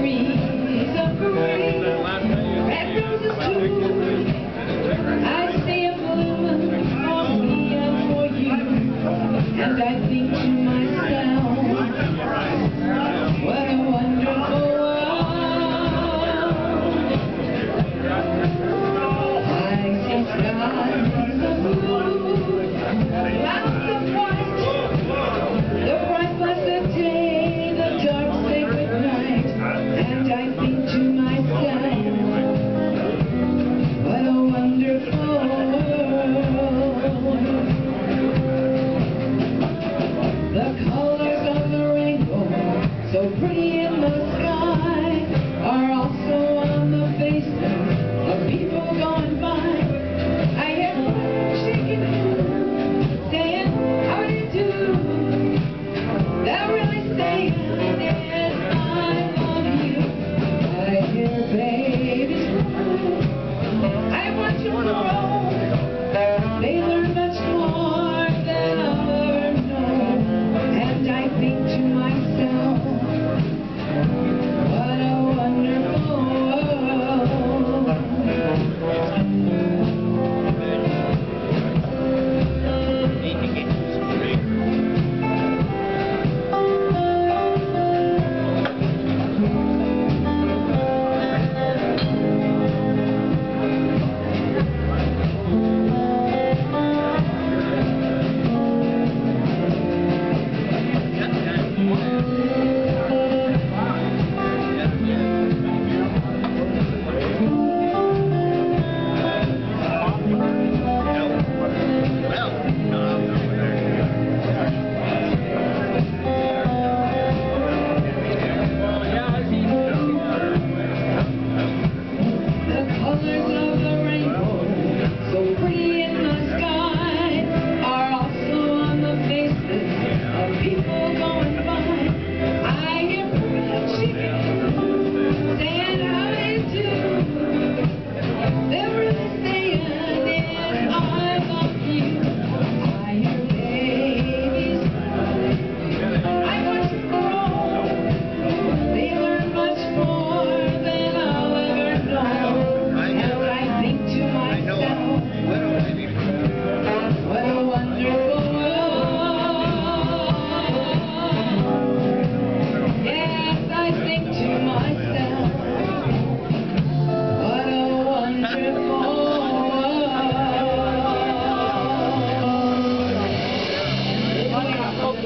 I think to myself, baby.